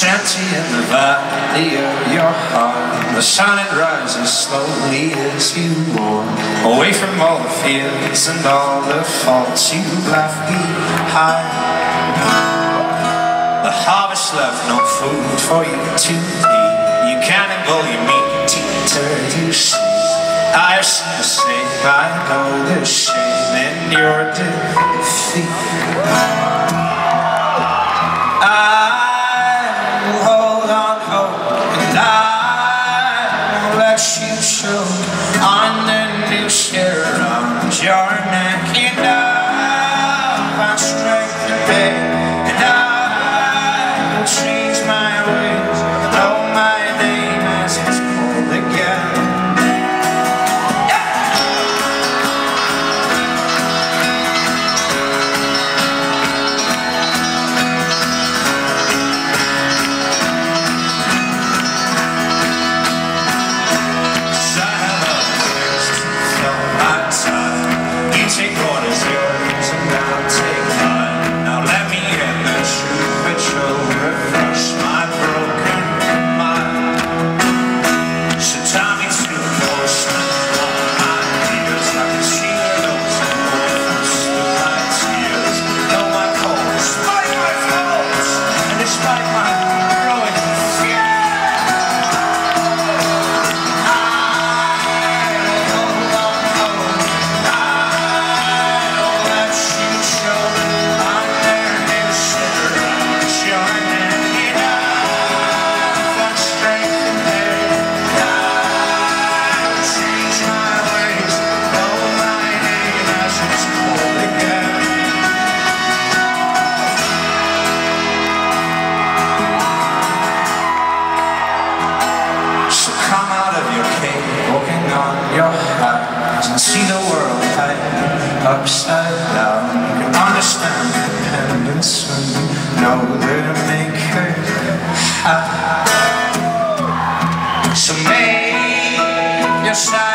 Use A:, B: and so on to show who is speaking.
A: Shanty in the valley of your heart. The sun it rises slowly as you walk. Away from all the fears and all the faults you left behind. The harvest left no food for you to eat. You cannibal, you meat eater, you see I've seen the same, I know the shame in your defeat your neck I upside down. You can understand dependence when you know that to make her happy. So make yourself